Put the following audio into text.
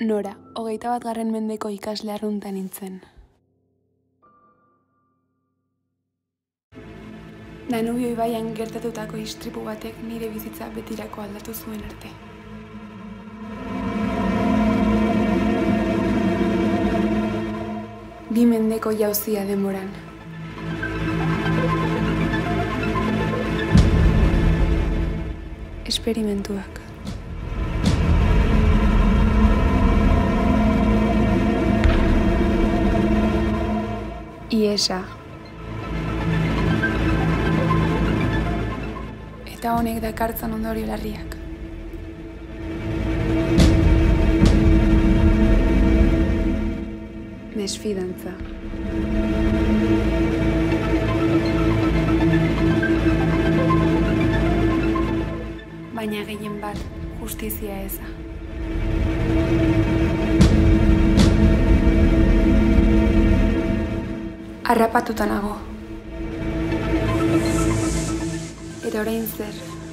Nora, hogeita bat garren mendeko ikasle arrunta nintzen. Danubio ibaian gertatutako istripu batek nire bizitza betirako aldatu zuen arte. Bi mendeko jauzia denboran. Esperimentuak. Iesa. Eta honek dakartzan ondorio larriak. Desfidantza. Baina gehien bat justizia eza. Arrapatuta nago. Eta orain zer?